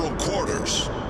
general quarters.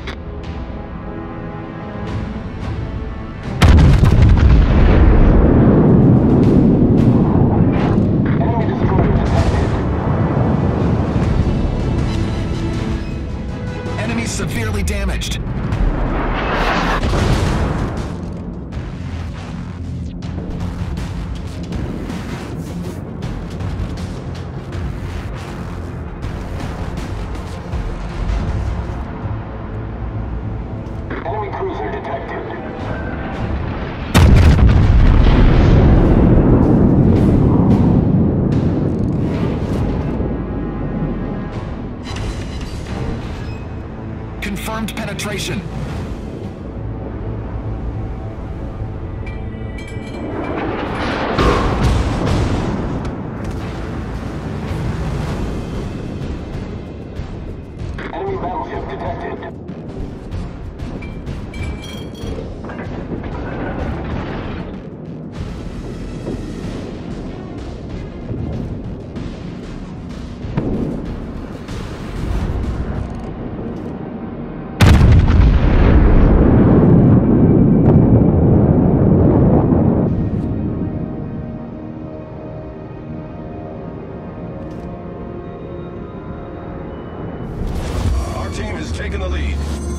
station! Taking the lead.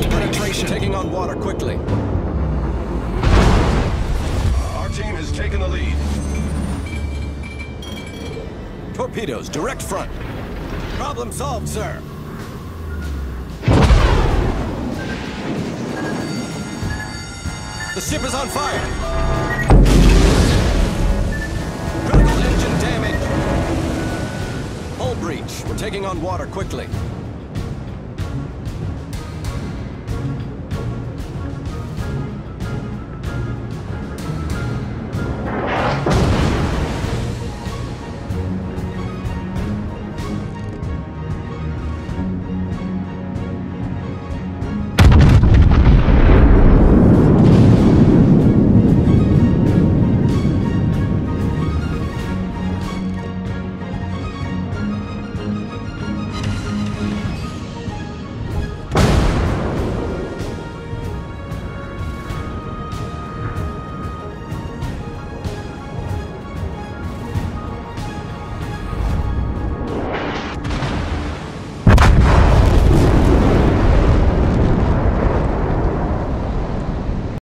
Penetration. Taking on water quickly. Our team has taken the lead. Torpedoes direct front. Problem solved, sir. The ship is on fire. Critical engine damage. Hull breach. We're taking on water quickly.